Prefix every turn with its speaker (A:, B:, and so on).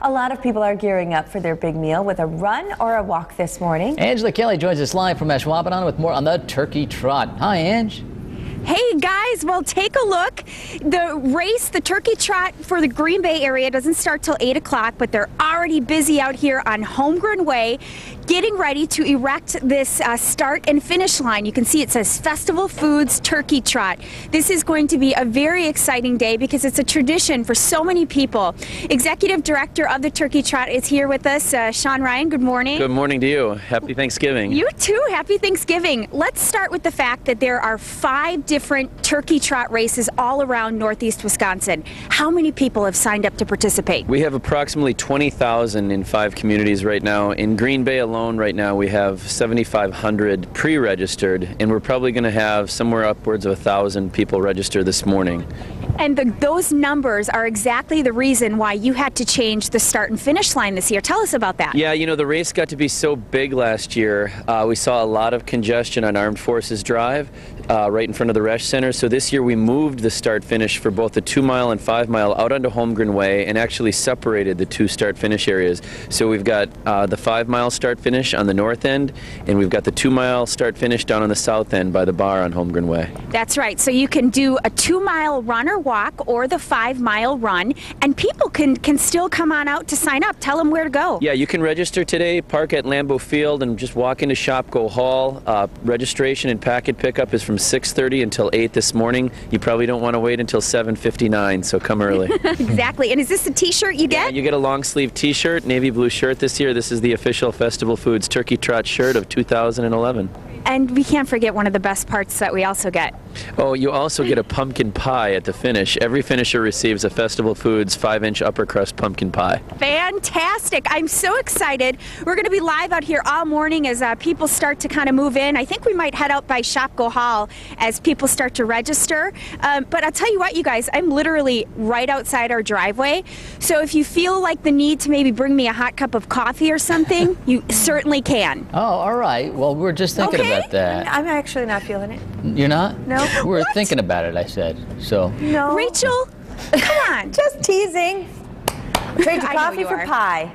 A: A lot of people are gearing up for their big meal with a run or a walk this morning.
B: Angela Kelly joins us live from Ashwaubenon with more on the turkey trot. Hi, Ange.
C: Hey guys, well take a look. The race, the turkey trot for the Green Bay area doesn't start till 8 o'clock, but they're already busy out here on Holmgren Way getting ready to erect this uh, start and finish line. You can see it says Festival Foods Turkey Trot. This is going to be a very exciting day because it's a tradition for so many people. Executive Director of the Turkey Trot is here with us. Uh, Sean Ryan, good morning.
D: Good morning to you. Happy Thanksgiving.
C: You too. Happy Thanksgiving. Let's start with the fact that there are five different turkey trot races all around Northeast Wisconsin. How many people have signed up to participate?
D: We have approximately 20,000 in five communities right now. In Green Bay alone, right now, we have 7,500 pre-registered, and we're probably going to have somewhere upwards of a thousand people register this morning.
C: And the, those numbers are exactly the reason why you had to change the start and finish line this year. Tell us about that.
D: Yeah, you know, the race got to be so big last year. Uh, we saw a lot of congestion on Armed Forces Drive uh, right in front of the Resch Center. So this year we moved the start finish for both the two mile and five mile out onto Holmgren Way and actually separated the two start finish areas. So we've got uh, the five mile start finish on the north end, and we've got the two mile start finish down on the south end by the bar on Holmgren Way.
C: That's right. So you can do a two mile run or walk or the five mile run, and people can, can still come on out to sign up. Tell them where to go.
D: Yeah, you can register today, park at Lambeau Field, and just walk into Shopko Hall. Uh, registration and packet pickup is from 6.30 until 8 this morning. You probably don't want to wait until 7.59, so come early.
C: exactly. And is this a t-shirt you get?
D: Yeah, you get a long sleeve t-shirt, navy blue shirt this year. This is the official Festival Foods Turkey Trot shirt of 2011.
C: And we can't forget one of the best parts that we also get.
D: Oh, you also get a pumpkin pie at the finish. Every finisher receives a Festival Foods 5 inch upper crust pumpkin pie.
C: Fantastic. I'm so excited. We're going to be live out here all morning as uh, people start to kind of move in. I think we might head out by Shopko Hall as people start to register. Um, but I'll tell you what, you guys, I'm literally right outside our driveway. So if you feel like the need to maybe bring me a hot cup of coffee or something, you certainly can.
B: Oh, all right. Well, we're just thinking
C: Okay.
B: about that.
A: I'm actually not feeling it.
B: You're not?
A: No.
B: We're thinking about it, I said. So,
A: No.
C: Rachel, come on.
A: Just teasing. Trade your coffee for
C: are.
A: pie.